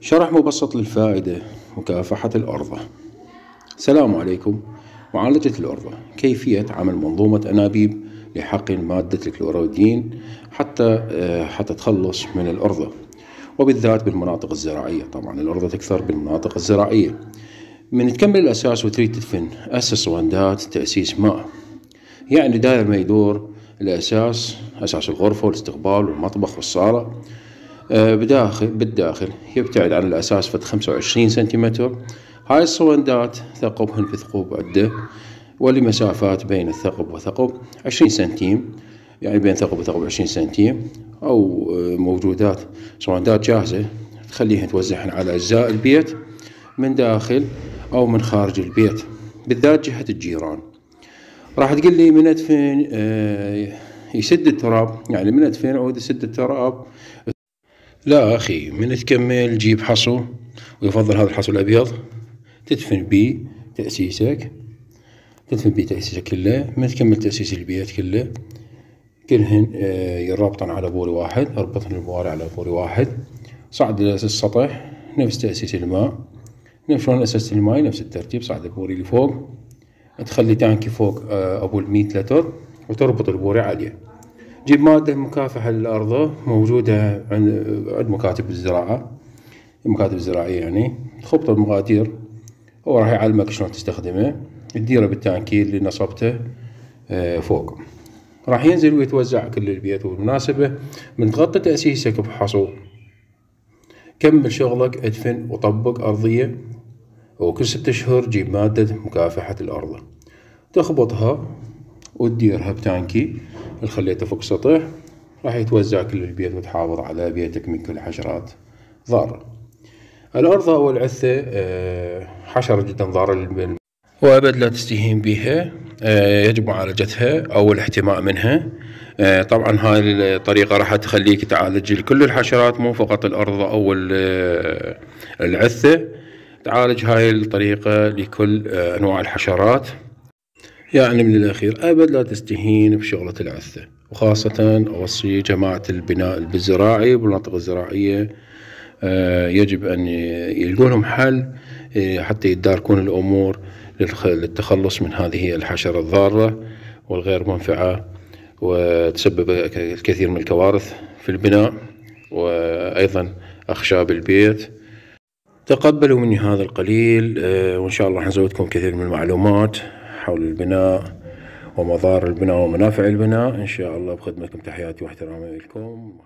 شرح مبسط للفائدة مكافحة الأرضة السلام عليكم. معالجة الأرضة كيفية عمل منظومة أنابيب لحقن مادة الكلورودين حتى آه، حتى تخلص من الأرضة وبالذات بالمناطق الزراعية. طبعا الأرضة تكثر بالمناطق الزراعية. من تكمل الأساس وتريد تدفن أسس وندات تأسيس ماء. يعني داير ما يدور الأساس. أساس الغرفة والاستقبال والمطبخ والصالة. بداخل بالداخل. يبتعد عن الأساس فد خمسة وعشرين سنتيمتر. هاي الصوندات ثقبهن في ثقوب عدة ولمسافات بين الثقب وثقب عشرين سنتيم يعني بين ثقب وثقب عشرين سنتيم أو آه، موجودات صوندات جاهزة تخليهن توزعهن على أجزاء البيت من داخل أو من خارج البيت بالذات جهة الجيران. راح تقول لي من أدفن آه، يسد التراب؟ يعني من أدفن عود يسد التراب؟ لا أخي من تكمل جيب حصو ويفضل هذا الحصو الأبيض تدفن بيه تأسيسك تدفن بيه تأسيسك كله من تكمل تأسيس البيت كله كلهن آه، يرابطن على بوري واحد اربطن البواري على بوري واحد صعد السطح نفس تأسيس الماء نفس شلون أسست الماي نفس الترتيب صعد البوري لفوق تخلي تانكي فوق آه، أبو المية لتر وتربط البوري عليه. جيب مادة مكافحة للأرضة موجودة عند مكاتب الزراعة. المكاتب الزراعية يعني تخبط المقادير هو راح يعلمك شلون تستخدمه تديره بالتانكي اللي نصبته آه، فوق. راح ينزل ويتوزع كل البيت وبالمناسبة من تغطي تأسيسك بحصو كمل شغلك ادفن وطبق أرضية وكل ستة أشهر جيب مادة مكافحة الأرض. تخبطها وتديرها بتانكي اللي خليته فوق السطح راح يتوزع كل البيت وتحافظ على بيتك من كل حشرات ضارة الأرض أو العثة آه، حشرة جدا ضارة وأبد لا تستهين بها آه، يجب معالجتها أو الاحتماء منها. آه، طبعا هاي الطريقة راح تخليك تعالج كل الحشرات مو فقط الأرض أو العثة. تعالج هاي الطريقة لكل أنواع الحشرات. يعني من الأخير أبد لا تستهين بشغلة العثة وخاصة أوصي جماعة البناء الزراعي بالمناطق الزراعية آه، يجب أن يلقون لهم حل آه، حتى يداركون الأمور للتخلص من هذه الحشرة الضارة والغير منفعة وتسبب الكثير من الكوارث في البناء وأيضا أخشاب البيت تقبلوا مني هذا القليل آه، وإن شاء الله راح نزودكم كثير من المعلومات. حول البناء ومضار البناء ومنافع البناء. إن شاء الله بخدمتكم تحياتي واحترامي لكم.